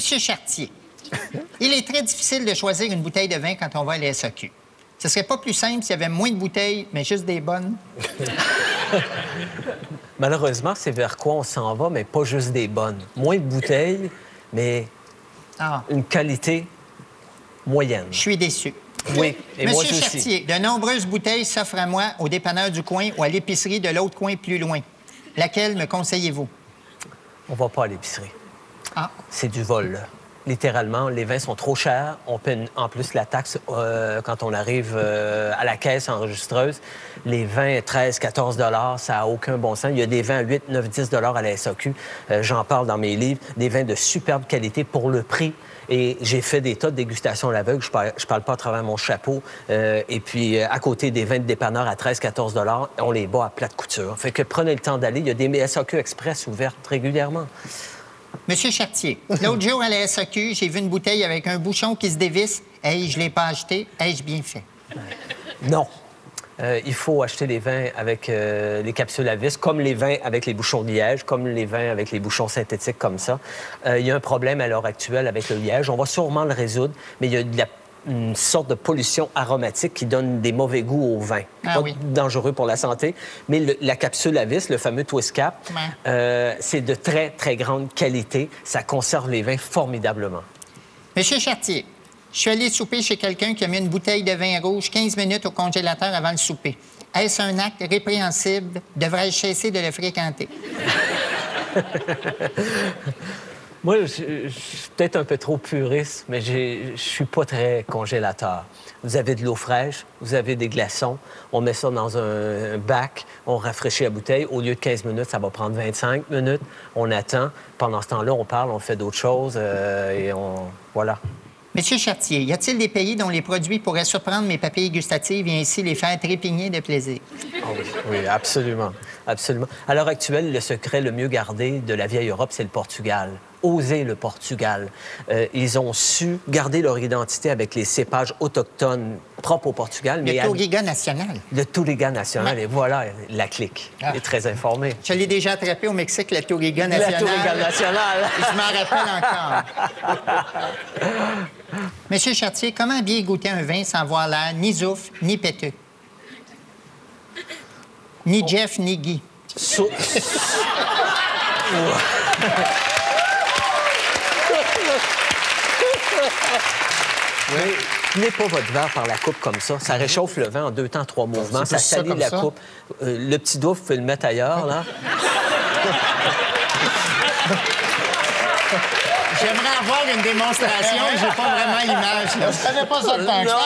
Monsieur Chartier, il est très difficile de choisir une bouteille de vin quand on va à la SAQ. Ce serait pas plus simple s'il y avait moins de bouteilles, mais juste des bonnes? Malheureusement, c'est vers quoi on s'en va, mais pas juste des bonnes. Moins de bouteilles, mais Ah, une qualité moyenne. je suis déçu. Oui, et moi Monsieur aussi. Chartier, de nombreuses bouteilles s'offrent à moi au dépanneur du coin ou à l'épicerie de l'autre coin plus loin. Laquelle me conseillez-vous? On va pas à l'épicerie. Ah, C'est du vol. Littéralement, les vins sont trop chers. On paie en plus la taxe euh, quand on arrive euh, à la caisse enregistreuse. Les vins, 13, 14 dollars, ça n'a aucun bon sens. Il y a des vins à 8, 9, 10 dollars à la SAQ. Euh, J'en parle dans mes livres. Des vins de superbe qualité pour le prix. Et j'ai fait des tas de dégustations à l'aveugle. Je parle, parle pas à travers mon chapeau. Et puis, à côté des vins de dépanneur à 13, 14 dollars, on les bat à plate couture. Fait que prenez le temps d'aller. Il y a des SAQ Express ouvertes régulièrement. Monsieur Chartier, l'autre jour à la SAQ, j'ai vu une bouteille avec un bouchon qui se dévisse. Hey, je l'ai pas acheté. Ai-je bien fait? Non. Euh, il faut acheter les vins avec euh, les capsules à vis, comme les vins avec les bouchons de liège, comme les vins avec les bouchons synthétiques comme ça. Euh, il y a un problème à l'heure actuelle avec le liège. On va sûrement le résoudre, mais il y a de la- une sorte de pollution aromatique qui donne des mauvais goûts au vin. Ah Pas oui. dangereux pour la santé. Mais le- la capsule à vis, le fameux twist cap, Ouais. euh, c'est de très, très grande qualité. Ça conserve les vins formidablement. Monsieur Chartier, je suis allé souper chez quelqu'un qui a mis une bouteille de vin rouge 15 minutes au congélateur avant le souper. Est-ce un acte répréhensible? Devrais-je cesser de le fréquenter? Moi, je, je suis peut-être un peu trop puriste, mais je suis pas très congélateur. Vous avez de l'eau fraîche, vous avez des glaçons, on met ça dans un, un bac, on rafraîchit la bouteille. Au lieu de 15 minutes, ça va prendre 25 minutes. On attend. Pendant ce temps-là, on parle, on fait d'autres choses euh, et on... Voilà. Monsieur Chartier, y a-t-il des pays dont les produits pourraient surprendre mes papilles gustatives et ainsi les faire trépigner de plaisir? Ah oui, oui, absolument. Absolument. À l'heure actuelle, le secret le mieux gardé de la vieille Europe, c'est le Portugal. Oser le Portugal. Euh, ils ont su garder leur identité avec les cépages autochtones propres au Portugal, mais Le Touriga national. le Touriga national. Ouais. Et voilà, la clique. Ah. Est très informé. Je l'ai déjà attrapé au Mexique, le Touriga La national. Touriga nationale. Je m'en rappelle encore. Monsieur Chartier, comment bien goûter un vin sans avoir l'air ni zouf, ni péteux? Ni Jeff, ni Guy. So- Oui. Tenez pas votre verre par la coupe comme ça. Ça réchauffe le vin en deux temps, trois mouvements. Ça salit la ça? coupe. Euh, le petit doigt, vous pouvez le mettre ailleurs, là. J'aimerais avoir une démonstration, j'ai pas vraiment l'image. Je connais pas ça le temps que ça,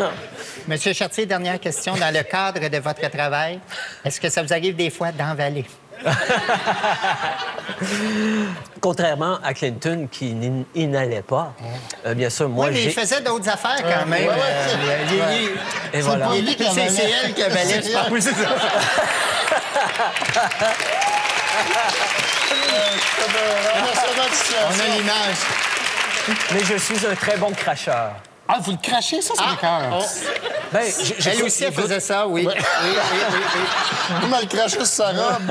hein? Monsieur Chartier, dernière question. Dans le cadre de votre travail, est-ce que ça vous arrive des fois d'envaler? Contrairement à Clinton, qui n'in- inhalait pas, euh, bien sûr, moi, Oui, mais il faisait d'autres affaires quand même. ouais, ouais. Euh, Et voilà. C'est elle qui avalait. Oui, c'est ça. On a l'image. Mais je suis un très bon cracheur. Ah, vous le crachez, ça, c'est le cœur. Ben, Elle aussi, elle faisait ça, oui. Oui, oui, oui, oui. Le craché sur sa robe.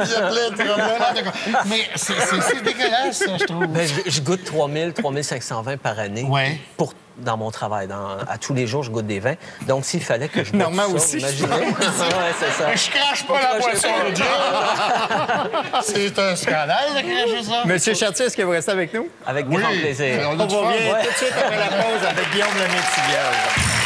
Mais c'est dégueulasse, ça, je trouve. Ben, je, je goûte 3000, 3520 par année. Ouais. Pour, dans mon travail. Dans- à tous les jours, je goûte des vins. Donc, s'il fallait que je boive Normand ça, aussi. imaginez. ouais, c'est ça. Je crache pas la boisson. C'est un scandale de cracher ça. Monsieur Chartier, est-ce que vous restez avec nous? Avec grand plaisir. On On revient ouais. tout de suite après la pause avec Guillaume Lemaitre-Tiguel.